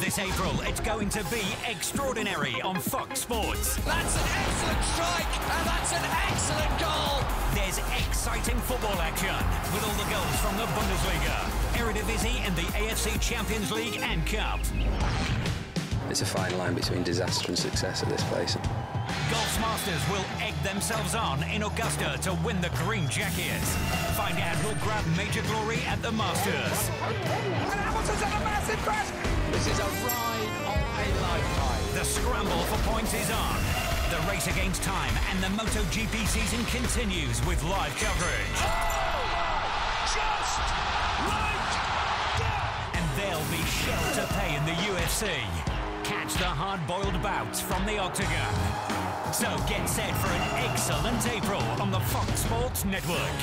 this April, it's going to be extraordinary on Fox Sports. That's an excellent strike, and that's an excellent goal. There's exciting football action with all the goals from the Bundesliga, Eredivisie, and the AFC Champions League and Cup. It's a fine line between disaster and success at this place. Golf's Masters will egg themselves on in Augusta to win the green jackets. Find out who'll grab major glory at the Masters. And Hamilton's had a massive crash. This is a ride of a lifetime. The scramble for points is on. The race against time and the MotoGP season continues with live coverage. Oh, just like that. And there'll be shell to pay in the UFC. Catch the hard-boiled bouts from the octagon. So get set for an excellent April on the Fox Sports Network.